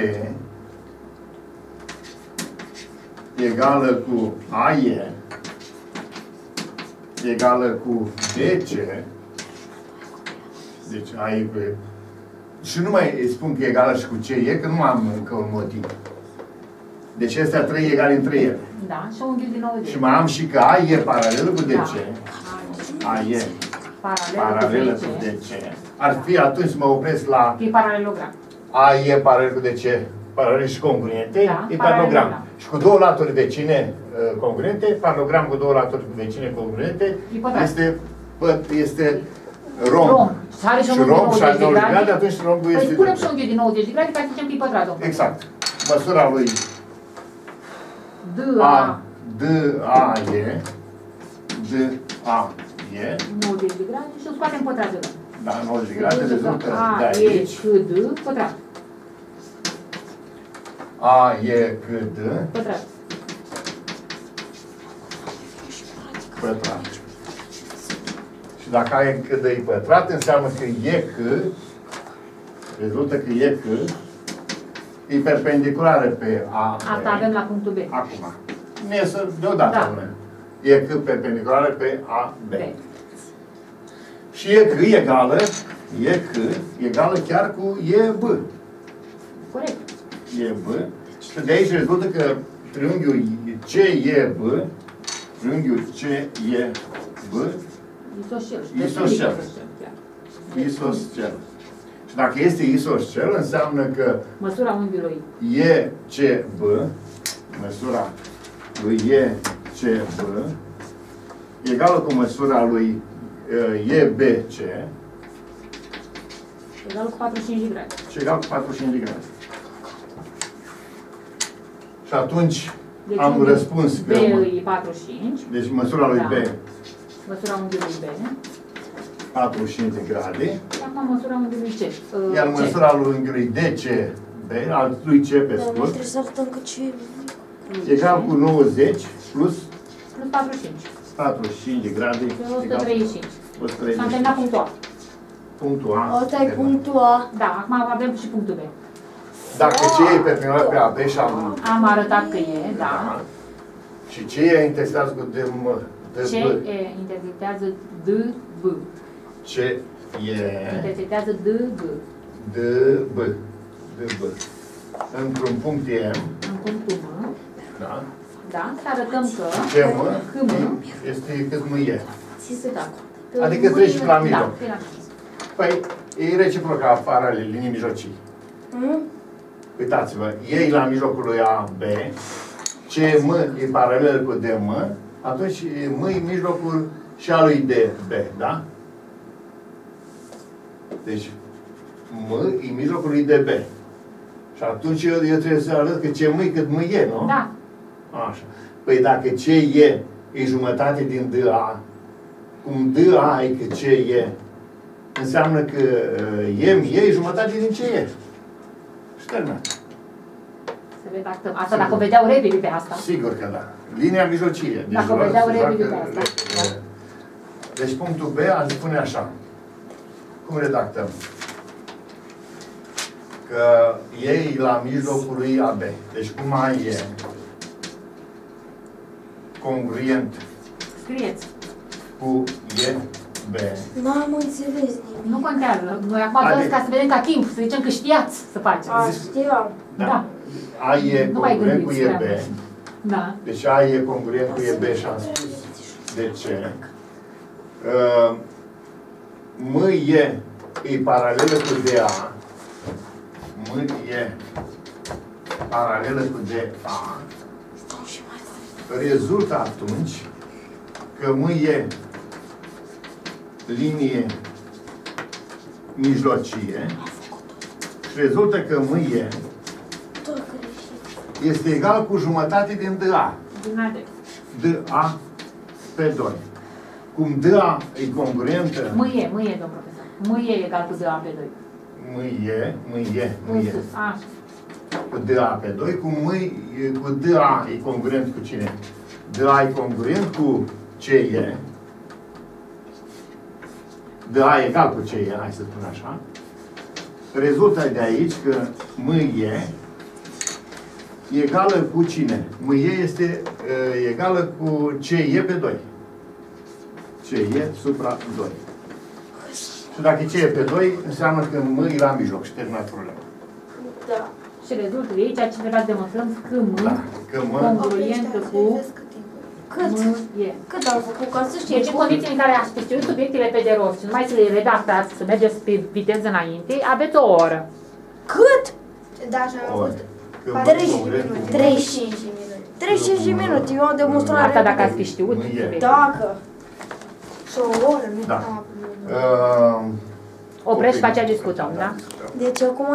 egală cu AE egală cu DC deci A e cu și nu mai îi spun că e egală și cu ce e, că nu am încă un motiv. Deci astea trei egale între ele. Da, și unghiul din 90. Și mai am și că A e paralelă cu DC. Da. A e Paralelă, paralelă cu cu 10. DC. Ar fi atunci să mă opresc la E paralelogram. A e paralel cu DC, paralel și congruente, Da, e paralelogram. paralogram. Și cu două laturi vecine uh, congruente, paralogram cu două laturi vecine congruente, E pătrat. este, păt- este romb. Romb. Și are și un Și unghi de romb și 90 are de 90 de grade, grade. atunci rombul Păi este... punem și unghiul din 90 de grade, ca să zicem că e pătrat. domnule. Exact. Măsura lui D, A, A, D, A, E, D, A, E, 90 de grade și o scoatem pătratul. da, 90 de grade, rezultă A, de E, aici, C, D, pătrat. A, E, C, D, Pătrat. pătrat. Și dacă A, E, C, D e pătrat, înseamnă că E, C, rezultă că E, C, e perpendiculară pe A, Asta avem la punctul B. Acum. Nu iese deodată, Da. da. E C perpendiculară pe A, B. B. Și E C egală, E C egală chiar cu E B. Corect. E B. Și de aici rezultă că triunghiul C E B, triunghiul C E B, Isoscel. Isoscel. chiar. isoscel. Și dacă este isoscel, înseamnă că Măsura unghiului E C B, măsura lui E C B, egală cu măsura lui uh, E B C, egal cu 45 de grade. și egal cu 45 de grade. Și atunci Deci am unghiul răspuns B că... e 45, Deci măsura lui Da. B, măsura unghiului B. 45 de grade, Și acum măsura unghiului C. Uh, iar C. măsura lui unghiului DC, B, al lui C pe Dar noi scurt, trebuie să arătăm că ce e egal cu 90 plus Plus 45. 45 de grade, E egal 135. cu S-a 135. terminat punctul A. Punctul A. Asta e punctul A. Da, acum avem și punctul B. Dacă ce e perpendicular pe AB și am... Am arătat că e, da. Și ce e intersectează cu DM, C DB. e, intersectează D, B. Ce e Intersectează D, B. DB. DB. Într-un punct E, În punctul M. da? Da, să arătăm că Ce M HM este cât mă e. da. Adică treci la mijloc. Da, e la mijloc. Păi, e reciproc afară linii mijlocii. Hmm? Uitați-vă, ei la mijlocul lui AB, ce M e paralel cu DM, atunci M e mijlocul și al lui DB, da? Deci, M e mijlocul lui DB. Și atunci eu, eu trebuie să arăt că ce M e cât M e, nu? Da, Așa. Păi dacă ce e e jumătate din DA, cum DA e că ce e, înseamnă că uh, M e jumătate din ce e. Și terminat. să redactăm. Asta dacă o vedeau repede pe asta. Sigur că da. Linia mijlocie. Deci Dacă vreau vedeau să repede facă pe asta. repede. Deci punctul B aș spune așa. Cum redactăm? Că ei la mijlocul lui AB. Deci cum ai e congruent Scrieți. cu E B. N-am înțeles nimic. Nu contează. Noi acum doar Adică- ca să vedem ca timp, să zicem că știați să faceți. A, știam. Da. A e Nu mai congruent cu gândiți E B. prea mult. Da. Deci A e congruent cu E B și am spus de ce. Uh, M e e paralelă cu DA. M e paralelă cu DA. Rezultă atunci că M e linie mijlocie și rezultă că M e Tot greșit. Este egal cu jumătate din DA. Din ade. DA pe 2. Cum DA e congruentă, Mâie, mâie, domn profesor. Mâie e egal cu 2A pe 2. mâie, mâie, În mâie, sus. Așa. cu DA pe 2, cu mâi, cu DA e congruent cu cine? DA e congruent cu CE, DA e egal cu CE, hai să spun așa, rezultă de aici că mâie e egală cu cine? Mâie este uh, egală cu CE e pe 2. CE e supra 2. Și dacă CE e pe 2, înseamnă că M e la mijloc și terminat problema. Da. Și rezultă aici ceea ce vreau demonstrăm că M da. că M congruentă cu deci cât? Cât au făcut? Ca să știe. Deci, condiții în care ați știut subiectele pe de rost și numai să le redactați, să mergeți pe viteză înainte, aveți o oră. Cât? Da, și am făcut 35 minute. 35 de minute. 35 de minute, eu am demonstrat Asta dacă ați fi știut. Dacă. Sau o oră, nu. Da. Oprești, face, da? discutăm, da? Deci acum